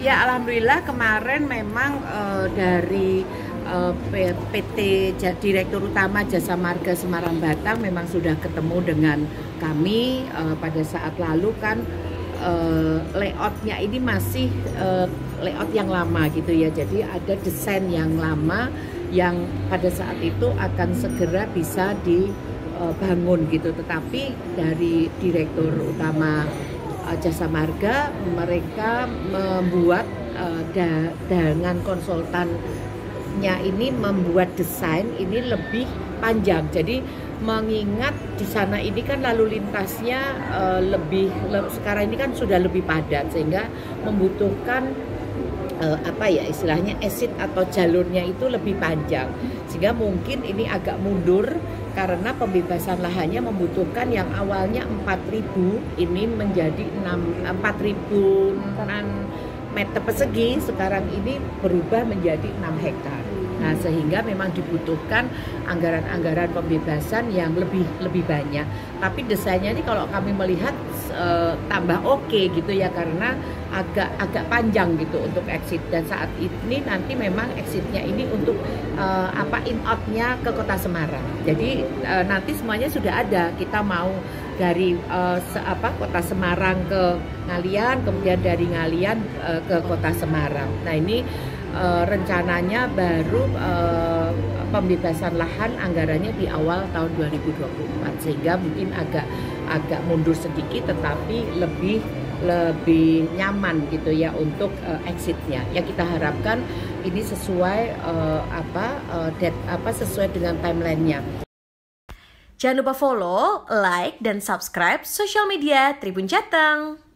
Ya alhamdulillah kemarin memang uh, dari uh, eh, PT Direktur Utama Jasa Marga Semarang Batang memang sudah ketemu dengan kami uh, pada saat lalu kan uh, layoutnya ini masih uh, layout yang lama gitu ya. Jadi ada desain yang lama yang pada saat itu akan segera bisa dibangun gitu. Tetapi dari Direktur Utama uh, jasa marga mereka membuat uh, da dengan konsultannya ini membuat desain ini lebih panjang. Jadi mengingat di sana ini kan lalu lintasnya uh, lebih le sekarang ini kan sudah lebih padat sehingga membutuhkan uh, apa ya istilahnya exit atau jalurnya itu lebih panjang sehingga mungkin ini agak mundur karena pembebasan lahannya membutuhkan yang awalnya 4000 ini menjadi 6 4000 meter persegi sekarang ini berubah menjadi 6 hektar. Nah, sehingga memang dibutuhkan anggaran-anggaran pembebasan yang lebih lebih banyak. Tapi desainnya ini kalau kami melihat e, tambah oke okay gitu ya karena agak agak panjang gitu untuk exit dan saat ini nanti memang exitnya ini untuk e, apa in outnya ke kota Semarang. Jadi e, nanti semuanya sudah ada. Kita mau dari e, se, apa kota Semarang ke Ngalian, kemudian dari Ngalian e, ke kota Semarang. Nah ini uh, rencananya baru uh, pembebasan lahan anggarannya di awal tahun 2024 sehingga mungkin agak agak mundur sedikit tetapi lebih lebih nyaman gitu ya untuk uh, exitnya. Ya kita harapkan ini sesuai uh, apa uh, dead, apa sesuai dengan timelinenya. Jangan lupa follow, like, dan subscribe sosial media Tribun Jateng.